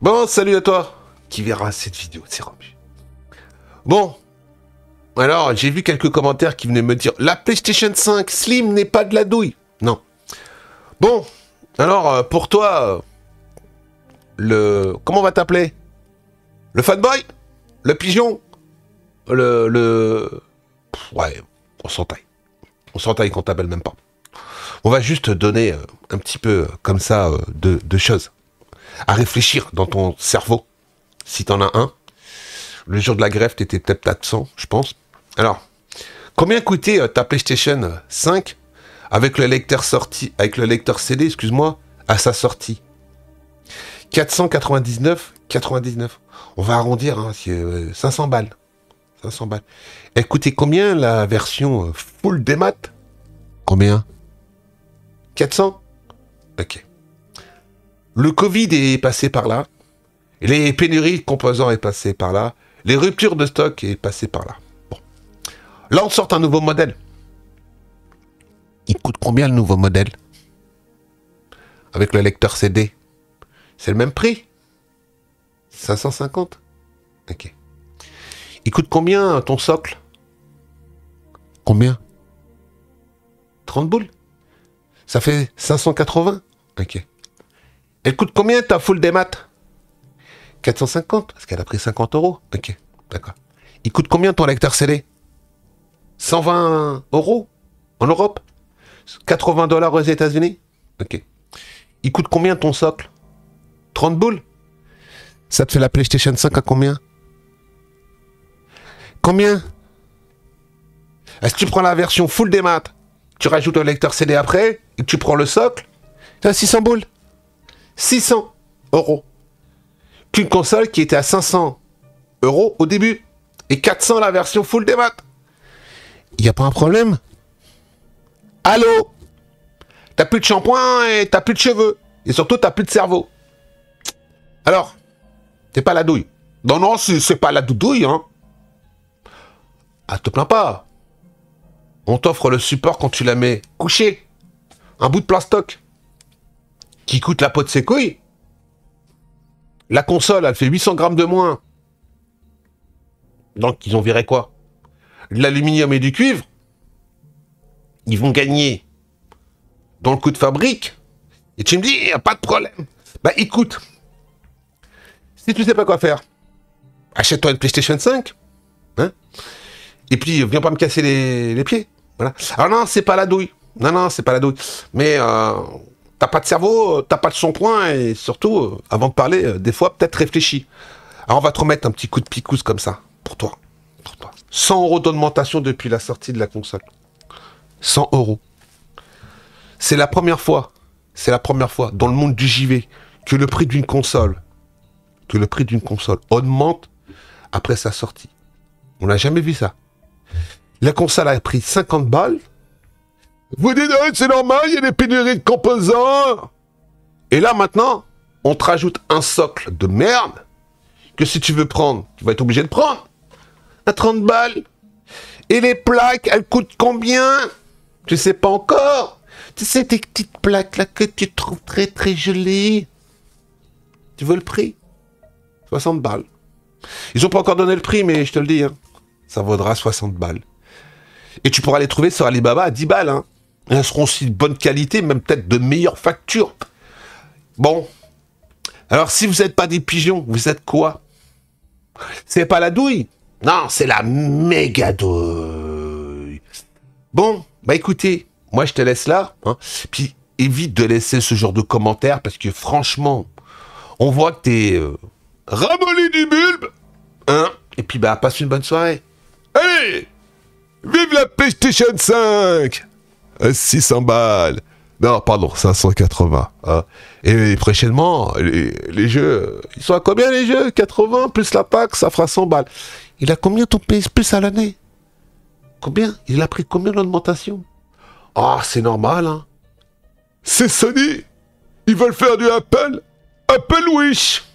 Bon, salut à toi qui verra cette vidéo, c'est Romu. Bon, alors j'ai vu quelques commentaires qui venaient me dire la PlayStation 5 Slim n'est pas de la douille. Non. Bon, alors euh, pour toi, euh, le comment on va t'appeler? Le fanboy? Le pigeon? Le le ouais, on s'entaille. On s'entaille qu'on t'appelle même pas. On va juste donner euh, un petit peu comme ça de choses à réfléchir dans ton cerveau, si t'en as un. Le jour de la greffe, t'étais peut-être absent, je pense. Alors, combien coûtait ta PlayStation 5 avec le lecteur sorti, avec le lecteur CD, excuse-moi, à sa sortie? 499, 99. On va arrondir, hein, 500 balles. 500 balles. Elle coûtait combien la version full démat Combien? 400 Ok. Le Covid est passé par là. Les pénuries de composants est passé par là. Les ruptures de stock est passé par là. Bon. Là, on sort un nouveau modèle. Il coûte combien le nouveau modèle? Avec le lecteur CD C'est le même prix 550 Ok. Il coûte combien ton socle? Combien? 30 boules Ça fait 580 Ok. Elle coûte combien ta full des maths? 450 Parce qu'elle a pris 50 euros. Ok, d'accord. Il coûte combien ton lecteur CD 120 euros en Europe? 80 dollars aux États-Unis? Ok. Il coûte combien ton socle? 30 boules? Ça te fait la PlayStation 5 à combien? Combien? Est-ce que tu prends la version full des maths? Tu rajoutes un lecteur CD après et tu prends le socle? C'est 600 boules 600 euros. Qu'une console qui était à 500 euros au début et 400 la version full des maths. Il n'y a pas un problème? Allô? T'as plus de shampoing et t'as plus de cheveux. Et surtout, t'as plus de cerveau. Alors, t'es pas la douille. Non, non, c'est pas la doudouille, hein. Ah, te plains pas. On t'offre le support quand tu la mets couché. Un bout de plastoc qui coûte la peau de ses couilles. La console, elle fait 800 grammes de moins. Donc, ils ont viré quoi? L'aluminium et du cuivre. Ils vont gagner dans le coût de fabrique. Et tu me dis, il a pas de problème. Bah écoute, si tu sais pas quoi faire, achète-toi une PlayStation 5. Hein et puis, viens pas me casser les, pieds. Voilà. Alors non, c'est pas la douille. Non, non, c'est pas la douille. Mais euh, T'as pas de cerveau, t'as pas de son point, et surtout, euh, avant de parler, euh, des fois, peut-être réfléchis. Alors, on va te remettre un petit coup de picousse comme ça, pour toi. Pour toi. 100 euros d'augmentation depuis la sortie de la console. 100 euros. C'est la première fois, c'est la première fois dans le monde du JV que le prix d'une console, que le prix d'une console augmente après sa sortie. On n'a jamais vu ça. La console a pris 50 balles, vous dites, c'est normal, il y a des pénuries de composants. Et là, maintenant, on te rajoute un socle de merde que si tu veux prendre, tu vas être obligé de prendre. À 30 balles. Et les plaques, elles coûtent combien? Tu sais pas encore. Tu sais, tes petites plaques là que tu trouves très très jolies. Tu veux le prix? 60 balles. Ils ont pas encore donné le prix, mais je te le dis, hein, ça vaudra 60 balles. Et tu pourras les trouver sur Alibaba à 10 balles. Hein. Elles seront aussi de bonne qualité, même peut-être de meilleure facture. Bon. Alors, si vous n'êtes pas des pigeons, vous êtes quoi? C'est pas la douille? Non, c'est la méga douille. Bon, bah écoutez, moi je te laisse là. Hein. Puis évite de laisser ce genre de commentaires parce que franchement, on voit que t'es euh, ramolli du bulbe. Hein Et puis bah passe une bonne soirée. Allez Vive la PlayStation 5 600 balles. Non, pardon, 580. Hein. Et prochainement, les, jeux, ils sont à combien les jeux? 80 plus la PAC, ça fera 100 balles. Il a combien ton PS Plus à l'année? Combien? Il a pris combien d'augmentation Ah, c'est normal, hein. C'est Sony Ils veulent faire du Apple Apple Wish